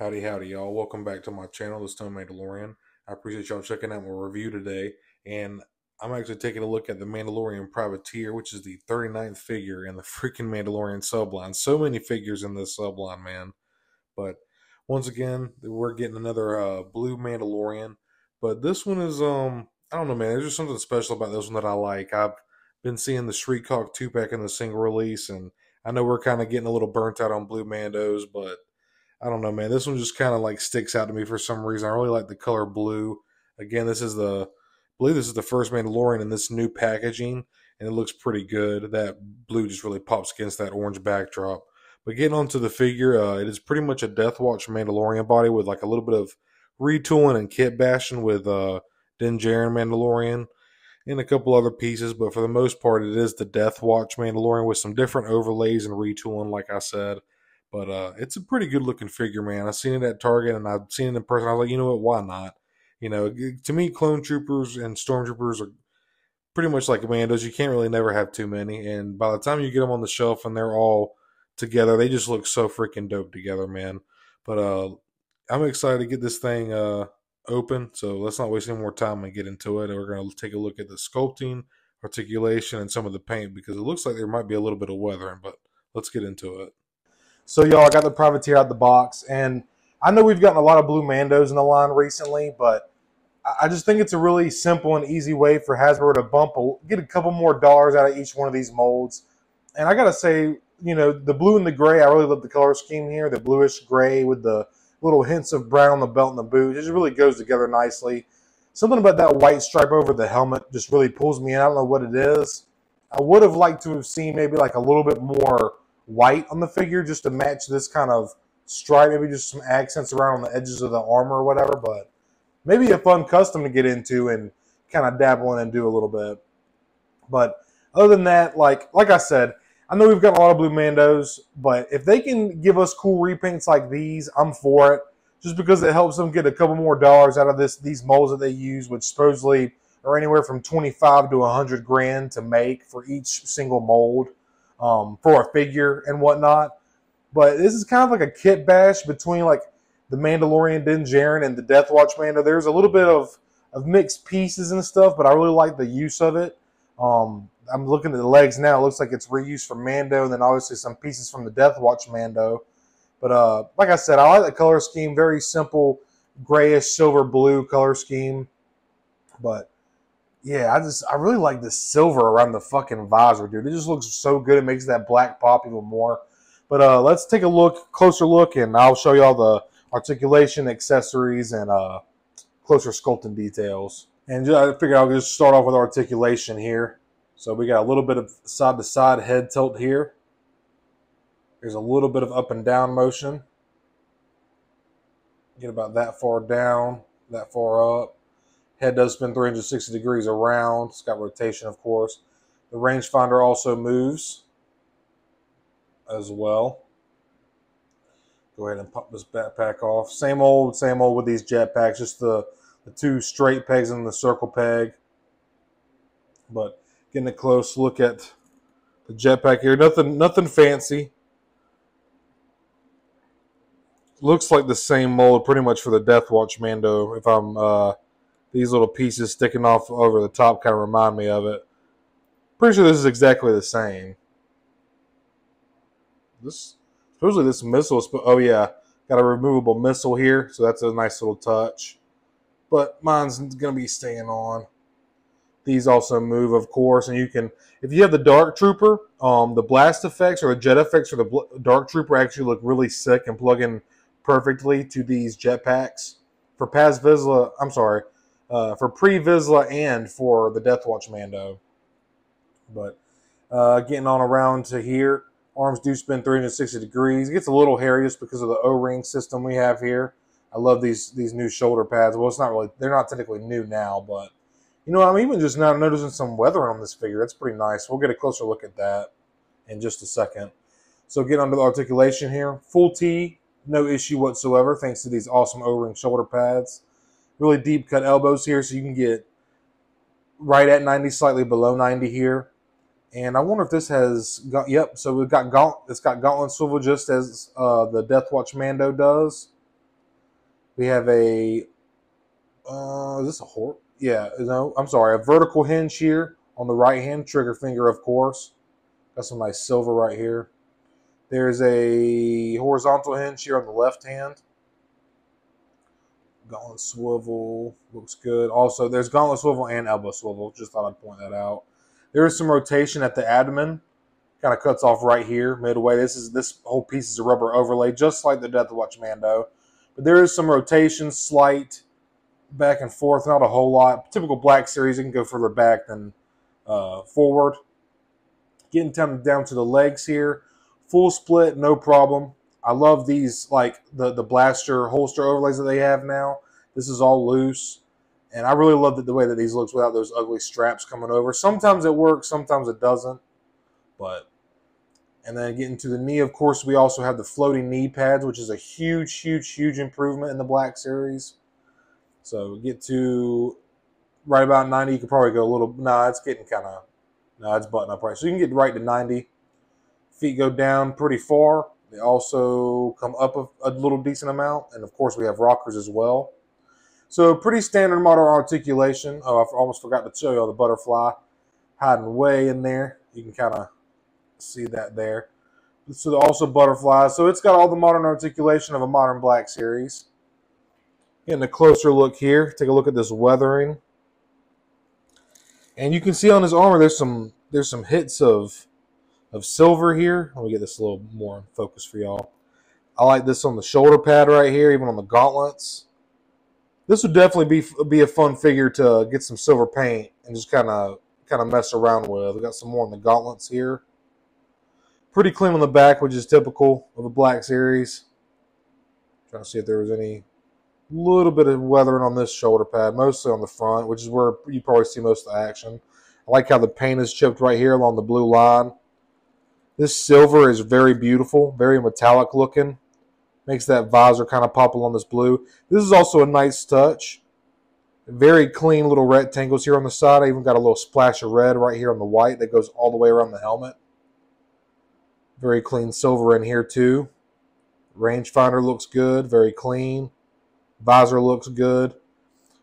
Howdy, howdy, y'all. Welcome back to my channel, The Stoned Mandalorian. I appreciate y'all checking out my review today. And I'm actually taking a look at the Mandalorian Privateer, which is the 39th figure in the freaking Mandalorian subline. So many figures in this subline, man. But once again, we're getting another uh, blue Mandalorian. But this one is, um, I don't know, man. There's just something special about this one that I like. I've been seeing the Shriek Hawk 2 pack in the single release, and I know we're kind of getting a little burnt out on blue Mandos, but I don't know, man. This one just kind of like sticks out to me for some reason. I really like the color blue. Again, this is the, I believe this is the first Mandalorian in this new packaging, and it looks pretty good. That blue just really pops against that orange backdrop. But getting onto the figure, uh, it is pretty much a Death Watch Mandalorian body with like a little bit of retooling and kit bashing with uh, Din Djarin Mandalorian and a couple other pieces. But for the most part, it is the Death Watch Mandalorian with some different overlays and retooling, like I said. But uh, it's a pretty good looking figure, man. I've seen it at Target and I've seen it in person. I was like, you know what? Why not? You know, to me, clone troopers and stormtroopers are pretty much like commandos. You can't really never have too many. And by the time you get them on the shelf and they're all together, they just look so freaking dope together, man. But uh, I'm excited to get this thing uh, open. So let's not waste any more time and get into it. We're going to take a look at the sculpting, articulation, and some of the paint because it looks like there might be a little bit of weathering. But let's get into it. So, y'all, I got the Privateer out the box, and I know we've gotten a lot of Blue Mandos in the line recently, but I just think it's a really simple and easy way for Hasbro to bump, a, get a couple more dollars out of each one of these molds. And I gotta say, you know, the blue and the gray, I really love the color scheme here. The bluish gray with the little hints of brown on the belt and the boot. It just really goes together nicely. Something about that white stripe over the helmet just really pulls me in. I don't know what it is. I would have liked to have seen maybe like a little bit more white on the figure just to match this kind of stripe. Maybe just some accents around on the edges of the armor or whatever. But maybe a fun custom to get into and kind of dabble in and do a little bit. But other than that, like like I said, I know we've got a lot of blue Mandos, but if they can give us cool repaints like these, I'm for it. Just because it helps them get a couple more dollars out of this these molds that they use, which supposedly are anywhere from 25 to 100 grand to make for each single mold um, for a figure and whatnot. But this is kind of like a kit bash between like the Mandalorian Din Djarin and the Death Watch Mando. There's a little bit of, of mixed pieces and stuff, but I really like the use of it. Um, I'm looking at the legs now. It looks like it's reused from Mando, and then obviously some pieces from the Death Watch Mando. But uh, like I said, I like the color scheme. Very simple, grayish silver blue color scheme. But yeah, I just I really like the silver around the fucking visor, dude. It just looks so good. It makes that black pop even more. But uh, let's take a look, closer look, and I'll show you all the articulation, accessories, and uh, closer sculpting details. And I figured I'll just start off with articulation here. So we got a little bit of side to side head tilt here. There's a little bit of up and down motion. Get about that far down, that far up. Head does spin 360 degrees around. It's got rotation, of course. The rangefinder also moves as well. Go ahead and pop this backpack off. Same old, same old with these jetpacks. Just the, the two straight pegs and the circle peg. But getting a close look at the jetpack here. Nothing, nothing fancy. Looks like the same mold pretty much for the Death Watch Mando, if I'm uh, these little pieces sticking off over the top kind of remind me of it. Pretty sure this is exactly the same. This supposedly this missile. Oh yeah, got a removable missile here, so that's a nice little touch. But mine's gonna be staying on. These also move, of course, and you can if you have the Dark Trooper, um, the blast effects or the jet effects for the Dark Trooper actually look really sick and plug in perfectly to these jetpacks. For Paz Vizsla, I'm sorry, uh, for Pre Vizsla and for the Death Watch Mando. But uh, getting on around to here, arms do spin 360 degrees. It gets a little hairy just because of the O-ring system we have here. I love these these new shoulder pads. Well, it's not really they're not technically new now, but you know I'm even just now noticing some weathering on this figure. That's pretty nice. We'll get a closer look at that in just a second. So get under the articulation here. Full T, no issue whatsoever, thanks to these awesome O-ring shoulder pads really deep cut elbows here so you can get right at 90, slightly below 90 here. And I wonder if this has got, yep, so we've got gaunt, it's got gauntlet swivel just as uh, the Death Watch Mando does. We have a, uh, is this a horse? Yeah, no, I'm sorry, a vertical hinge here on the right hand, trigger finger, of course. Got some nice silver right here. There's a horizontal hinge here on the left hand. Gauntlet swivel looks good. Also, there's gauntlet swivel and elbow swivel. Just thought I'd point that out. There is some rotation at the abdomen. Kind of cuts off right here midway. This is this whole piece is a rubber overlay, just like the Death Watch Mando. But there is some rotation, slight back and forth, not a whole lot. Typical Black Series, you can go further back than uh, forward. Getting down, down to the legs here. Full split, no problem. I love these, like the, the blaster holster overlays that they have now. This is all loose. And I really love the, the way that these looks without those ugly straps coming over. Sometimes it works, sometimes it doesn't. But and then getting to the knee, of course, we also have the floating knee pads, which is a huge, huge, huge improvement in the Black Series. So get to right about 90. You could probably go a little. Nah, it's getting kind of. Nah, it's button up right. So you can get right to 90. Feet go down pretty far. They also come up a, a little decent amount. And of course, we have rockers as well. So pretty standard model articulation. Oh, I almost forgot to show you all the butterfly hiding way in there. You can kind of see that there. So also butterflies. So it's got all the modern articulation of a modern black series. Getting a closer look here. Take a look at this weathering. And you can see on his armor there's some there's some hits of of silver here. Let me get this a little more in focus for y'all. I like this on the shoulder pad right here, even on the gauntlets. This would definitely be be a fun figure to get some silver paint and just kind of kind of mess around with. We got some more on the gauntlets here. Pretty clean on the back, which is typical of a black series. Trying to see if there was any little bit of weathering on this shoulder pad, mostly on the front, which is where you probably see most of the action. I like how the paint is chipped right here along the blue line. This silver is very beautiful, very metallic looking. Makes that visor kind of pop along this blue. This is also a nice touch. Very clean little rectangles here on the side. I even got a little splash of red right here on the white that goes all the way around the helmet. Very clean silver in here too. Rangefinder looks good, very clean. Visor looks good.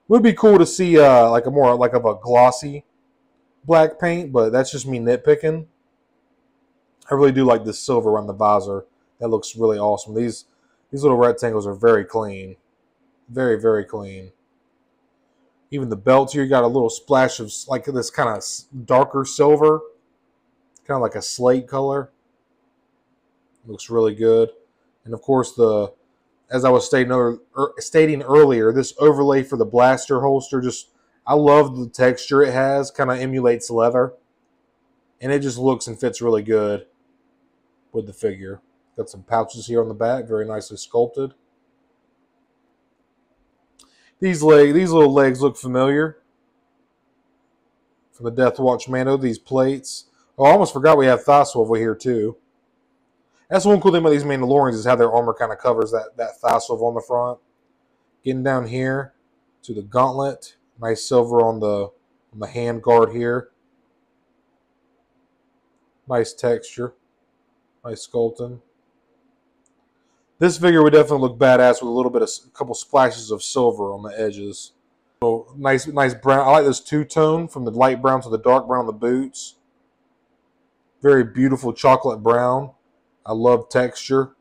Would be cool to see uh, like a more like of a glossy black paint, but that's just me nitpicking. I really do like this silver on the visor. That looks really awesome. These these little rectangles are very clean. Very, very clean. Even the belt here, you got a little splash of like this kind of darker silver. Kind of like a slate color. Looks really good. And of course, the as I was stating, er, stating earlier, this overlay for the blaster holster just I love the texture it has. Kind of emulates leather, and it just looks and fits really good with the figure. Got some pouches here on the back, very nicely sculpted. These leg, these little legs look familiar. From the Death Watch Mando, these plates. Oh, I almost forgot we have thigh swivel here too. That's one cool thing about these Mandalorians is how their armor kind of covers that, that thigh swivel on the front. Getting down here to the gauntlet. Nice silver on the on the hand guard here. Nice texture. Nice sculpting. This figure would definitely look badass with a little bit of a couple splashes of silver on the edges. So nice, nice brown. I like this two tone from the light brown to the dark brown on the boots. Very beautiful chocolate brown. I love texture.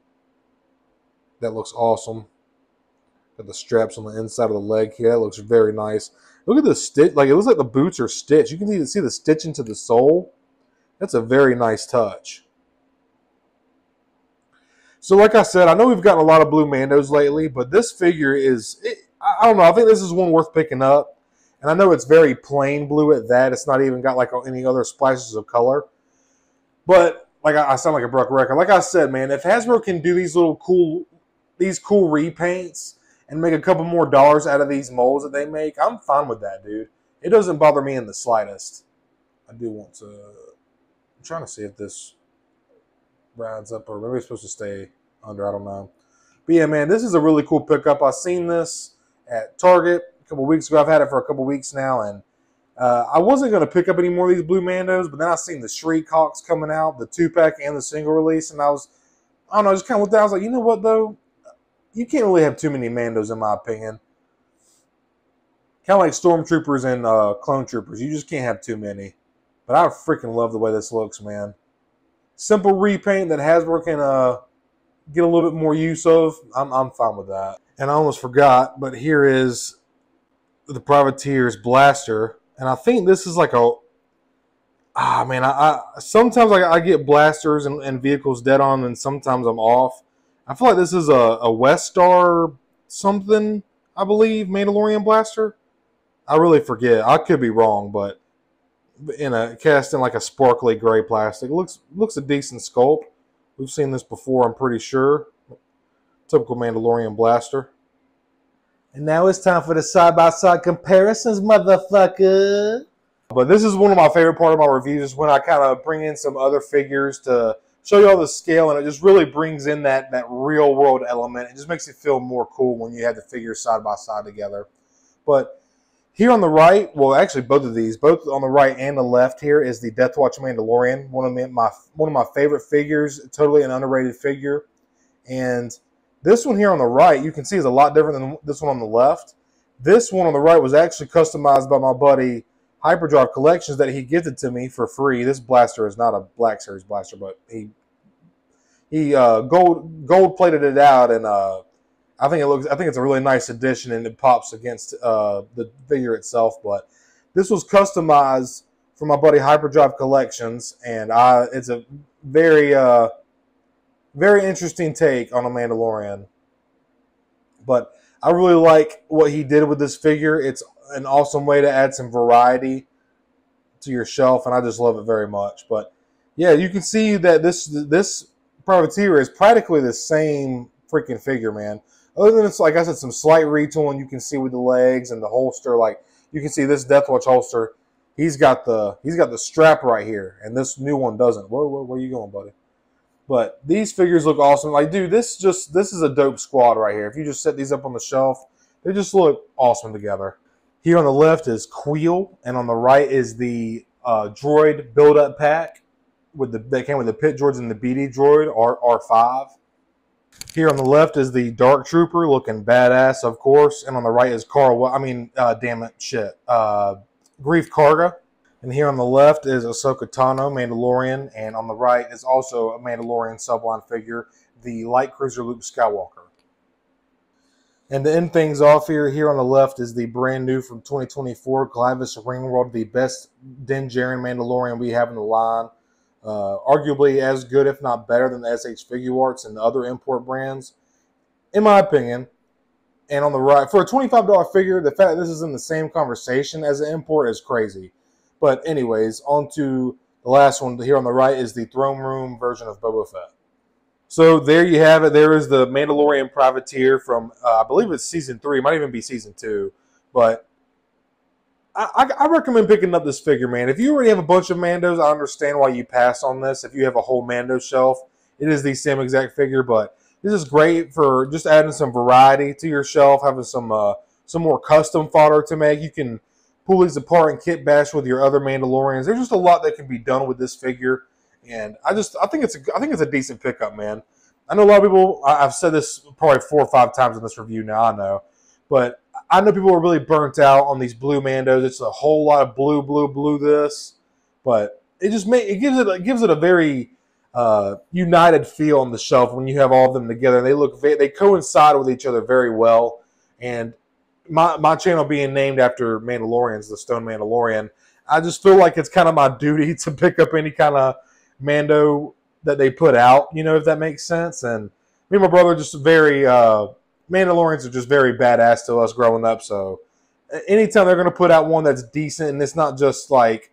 That looks awesome. Got the straps on the inside of the leg here. That looks very nice. Look at the stitch. Like it looks like the boots are stitched. You can see the stitch into the sole. That's a very nice touch. So, like I said, I know we've gotten a lot of blue Mandos lately, but this figure is, it, I don't know, I think this is one worth picking up. And I know it's very plain blue at that. It's not even got like any other splashes of color. But like I, I sound like a broke record. Like I said, man, if Hasbro can do these little cool, these cool repaints and make a couple more dollars out of these molds that they make, I'm fine with that, dude. It doesn't bother me in the slightest. I do want to. I'm trying to see if this rides up, or maybe it's supposed to stay under. I don't know. But yeah, man, this is a really cool pickup. I've seen this at Target a couple weeks ago. I've had it for a couple weeks now, and uh, I wasn't going to pick up any more of these Blue Mandos, but then I seen the Shriek Hawks coming out, the two pack and the single release, and I was, I don't know, I just kind of looked at. I was like, you know what though, you can't really have too many Mandos in my opinion. Kind of like Stormtroopers and uh, Clone Troopers. You just can't have too many. But I freaking love the way this looks, man. Simple repaint that Hasbro can uh, get a little bit more use of. I'm, I'm fine with that. And I almost forgot, but here is the Privateer's blaster. And I think this is like a ah man, I, I sometimes I, I, get blasters and, and, vehicles dead on, and sometimes I'm off. I feel like this is a, a Westar something, I believe, Mandalorian blaster. I really forget. I could be wrong, but in a cast in like a sparkly gray plastic. It looks looks a decent sculpt. We've seen this before, I'm pretty sure. Typical Mandalorian blaster. And now it's time for the side by side comparisons, motherfucker. But this is one of my favorite part of my reviews is when I kind of bring in some other figures to show you all the scale, and it just really brings in that that real world element. It just makes it feel more cool when you have the figures side by side together. But here on the right, well, actually both of these, both on the right and the left here, is the Death Watch Mandalorian. One of my one of my favorite figures, totally an underrated figure. And this one here on the right, you can see is a lot different than this one on the left. This one on the right was actually customized by my buddy Hyperdrive Collections that he gifted to me for free. This blaster is not a Black Series blaster, but he he uh, gold gold plated it out, and uh, I think it looks. I think it's a really nice addition, and it pops against uh, the figure itself. But this was customized for my buddy Hyperdrive Collections, and I it's a very uh, very interesting take on a Mandalorian. But I really like what he did with this figure. It's an awesome way to add some variety to your shelf, and I just love it very much. But yeah, you can see that this this privateer is practically the same freaking figure, man. Other than it's like I said, some slight retooling you can see with the legs and the holster. Like you can see this Death Watch holster, he's got the he's got the strap right here, and this new one doesn't. Where, where, where are you going, buddy? But these figures look awesome. Like, dude, this just this is a dope squad right here. If you just set these up on the shelf, they just look awesome together. Here on the left is Kuiil, and on the right is the uh, droid build-up pack with the that came with the pit droids and the BD droid R R5. Here on the left is the Dark Trooper, looking badass, of course, and on the right is Carl. I mean, uh, damn it, shit, uh, Greef Karga. And here on the left is Ahsoka Tano, Mandalorian, and on the right is also a Mandalorian subline figure, the light cruiser Luke Skywalker. And to end things off here, here on the left is the brand new from 2024 Glavis Ringworld, the best Din Djarin Mandalorian we have in the line. Uh, arguably as good, if not better, than the SH Figuarts and the other import brands, in my opinion. And on the right, for a $25 figure, the fact that this is in the same conversation as an import is crazy. But anyways, on to the last one here on the right is the throne room version of Boba Fett. So there you have it. There is the Mandalorian privateer from uh, I believe it's season three. It might even be season two, but I, I, recommend picking up this figure, man. If you already have a bunch of Mandos, I understand why you pass on this. If you have a whole Mando shelf, it is the same exact figure, but this is great for just adding some variety to your shelf, having some uh, some more custom fodder to make. You can pull these apart and kit bash with your other Mandalorians. There's just a lot that can be done with this figure. And I just I think it's a I think it's a decent pickup, man. I know a lot of people. I've said this probably four or five times in this review now. I know, but I know people were really burnt out on these blue Mandos. It's a whole lot of blue, blue, blue. This, but it just make it gives it it gives it a very uh, united feel on the shelf when you have all of them together. They look they coincide with each other very well. And my my channel being named after Mandalorians, the Stoned Mandalorian, I just feel like it's kind of my duty to pick up any kind of Mando that they put out, you know, if that makes sense. And me and my brother just very uh, Mandalorians are just very badass to us growing up. So anytime they're going to put out one that's decent and it's not just like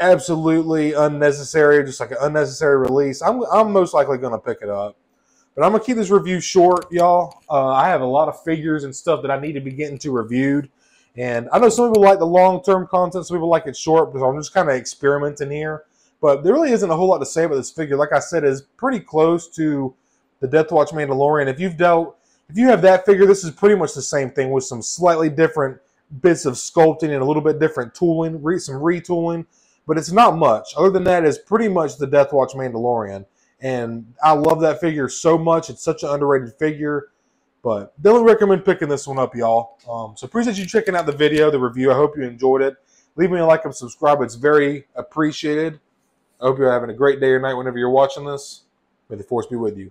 absolutely unnecessary, just like an unnecessary release, I'm, I'm most likely going to pick it up. But I'm going to keep this review short, y'all. Uh, I have a lot of figures and stuff that I need to be getting to reviewed. And I know some people like the long term content, some people like it short, because I'm just kind of experimenting here. But there really isn't a whole lot to say about this figure. Like I said, is pretty close to the Death Watch Mandalorian. If you've dealt, if you have that figure, this is pretty much the same thing with some slightly different bits of sculpting and a little bit different tooling, some retooling. But it's not much. Other than that, it's pretty much the Death Watch Mandalorian. And I love that figure so much. It's such an underrated figure. But definitely recommend picking this one up, y'all. Um, so appreciate you checking out the video, the review. I hope you enjoyed it. Leave me a like and subscribe. It's very appreciated. I hope you're having a great day or night whenever you're watching this. May the force be with you.